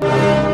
you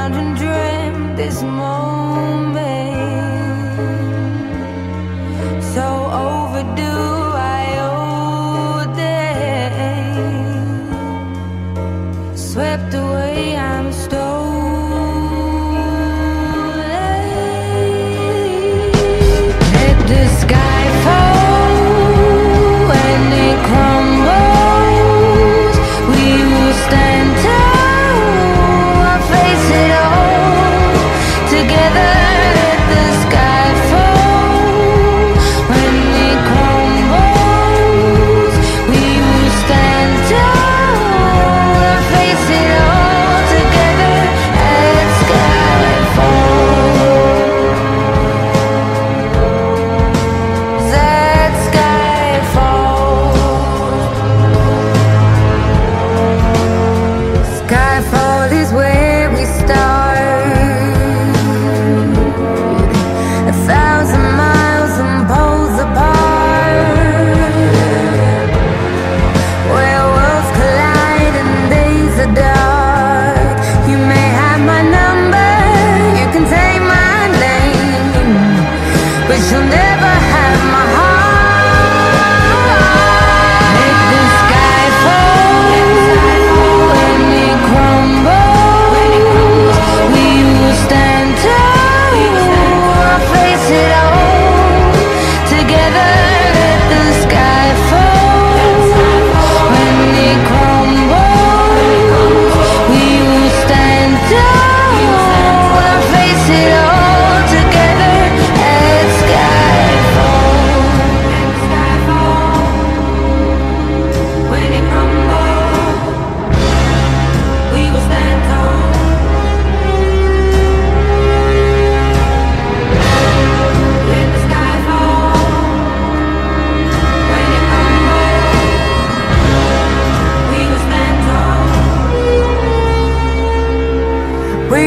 I've and dreamt this moment.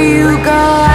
you go.